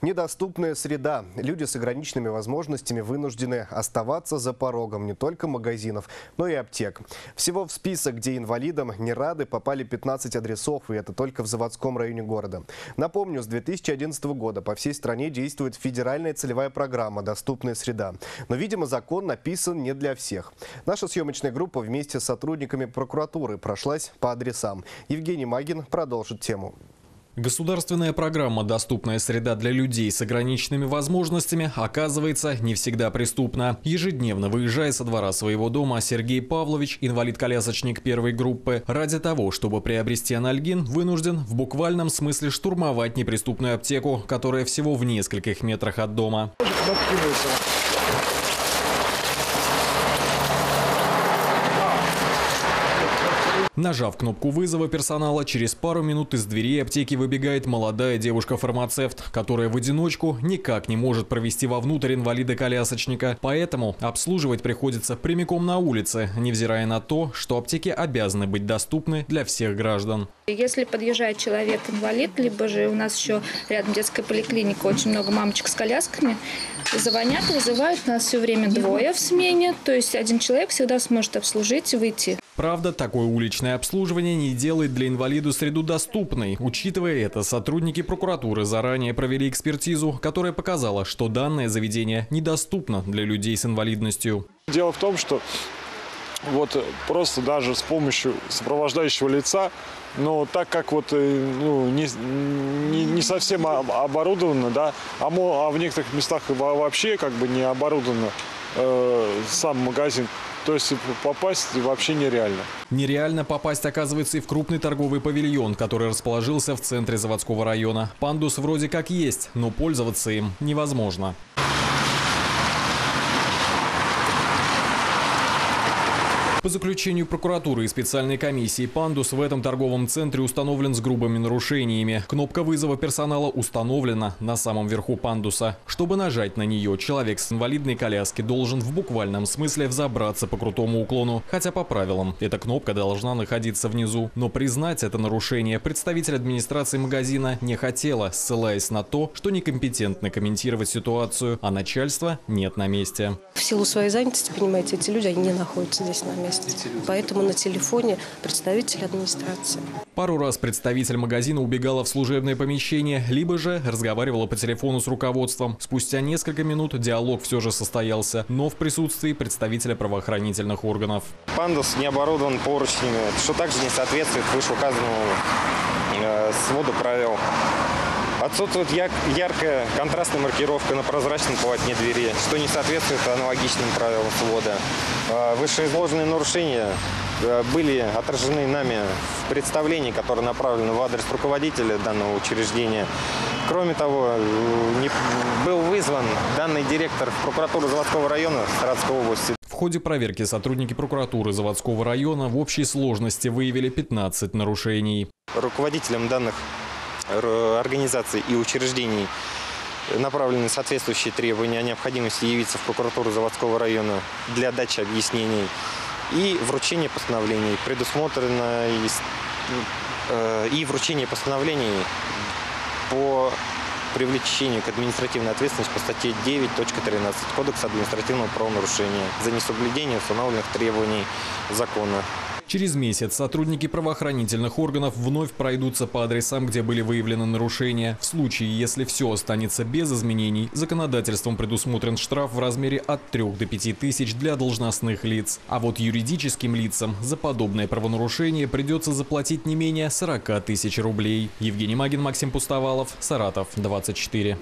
Недоступная среда. Люди с ограниченными возможностями вынуждены оставаться за порогом не только магазинов, но и аптек. Всего в список, где инвалидам не рады, попали 15 адресов, и это только в заводском районе города. Напомню, с 2011 года по всей стране действует федеральная целевая программа «Доступная среда». Но, видимо, закон написан не для всех. Наша съемочная группа вместе с сотрудниками прокуратуры прошлась по адресам. Евгений Магин продолжит тему. Государственная программа «Доступная среда для людей с ограниченными возможностями» оказывается не всегда преступна. Ежедневно выезжая со двора своего дома, Сергей Павлович, инвалид-колясочник первой группы, ради того, чтобы приобрести анальгин, вынужден в буквальном смысле штурмовать неприступную аптеку, которая всего в нескольких метрах от дома. Нажав кнопку вызова персонала, через пару минут из двери аптеки выбегает молодая девушка-фармацевт, которая в одиночку никак не может провести вовнутрь инвалида-колясочника. Поэтому обслуживать приходится прямиком на улице, невзирая на то, что аптеки обязаны быть доступны для всех граждан. Если подъезжает человек-инвалид, либо же у нас еще рядом детская поликлиника, очень много мамочек с колясками, звонят, вызывают нас все время двое в смене, то есть один человек всегда сможет обслужить и выйти. Правда, такое уличное обслуживание не делает для инвалиду среду доступной. Учитывая это, сотрудники прокуратуры заранее провели экспертизу, которая показала, что данное заведение недоступно для людей с инвалидностью. Дело в том, что вот просто даже с помощью сопровождающего лица, но так как вот э, ну, не, не, не совсем оборудовано, да, а, а в некоторых местах вообще как бы не оборудовано э, сам магазин, то есть попасть вообще нереально. Нереально попасть, оказывается, и в крупный торговый павильон, который расположился в центре заводского района. Пандус вроде как есть, но пользоваться им невозможно. По заключению прокуратуры и специальной комиссии «Пандус» в этом торговом центре установлен с грубыми нарушениями. Кнопка вызова персонала установлена на самом верху «Пандуса». Чтобы нажать на нее, человек с инвалидной коляски должен в буквальном смысле взобраться по крутому уклону. Хотя по правилам эта кнопка должна находиться внизу. Но признать это нарушение представитель администрации магазина не хотела, ссылаясь на то, что некомпетентно комментировать ситуацию, а начальства нет на месте. В силу своей занятости, понимаете, эти люди они не находятся здесь на месте. Поэтому на телефоне представитель администрации. Пару раз представитель магазина убегала в служебное помещение, либо же разговаривала по телефону с руководством. Спустя несколько минут диалог все же состоялся, но в присутствии представителя правоохранительных органов. Пандус не оборудован поручнями, что также не соответствует вышеуказанному э, своду правил. Отсутствует яркая контрастная маркировка на прозрачном полотне двери, что не соответствует аналогичным правилам свода. А, вышеизложенные нарушения а, были отражены нами в представлении, которое направлено в адрес руководителя данного учреждения. Кроме того, не был вызван данный директор в прокуратуру заводского района Саратовской области. В ходе проверки сотрудники прокуратуры заводского района в общей сложности выявили 15 нарушений. Руководителям данных организаций и учреждений направлены соответствующие требования о необходимости явиться в прокуратуру заводского района для дачи объяснений и вручение постановлений. Предусмотрено и, э, вручение постановлений по привлечению к административной ответственности по статье 9.13 Кодекса административного правонарушения за несоблюдение установленных требований закона. Через месяц сотрудники правоохранительных органов вновь пройдутся по адресам, где были выявлены нарушения. В случае, если все останется без изменений, законодательством предусмотрен штраф в размере от 3 до 5 тысяч для должностных лиц. А вот юридическим лицам за подобное правонарушение придется заплатить не менее 40 тысяч рублей. Евгений Магин, Максим Пустовалов, Саратов, 24.